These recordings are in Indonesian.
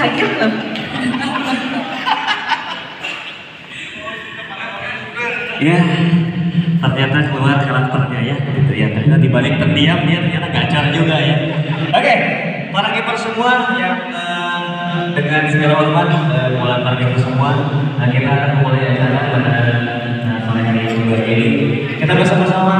kaget loh ya ternyata keluar karakternya ya. Gitu ya ternyata dibalik pendiam dia ternyata gacor juga ya. Oke okay, para kiper semua yang uh, dengan segala hormat uh, para kiper semua nah, kita akan mulai acara pada sore hari ini. Kita bersama-sama.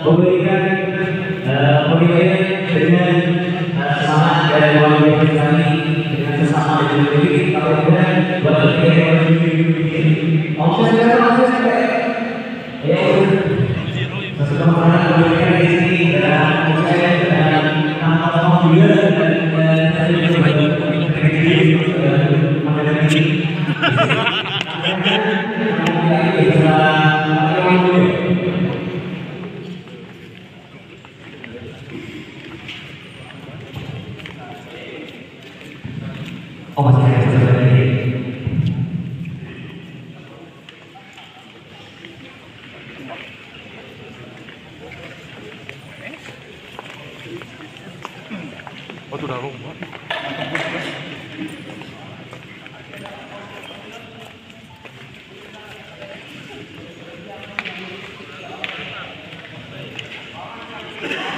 memberikan pemilihan dengan eh, semangat dari warga kami dengan sesama dengan diri kalau kemudian berbagi dengan diri Maksud saya maksud saya ya sesudah mana memberikan di sini dan saya dan nama-nama juga 어디 나로 Yeah.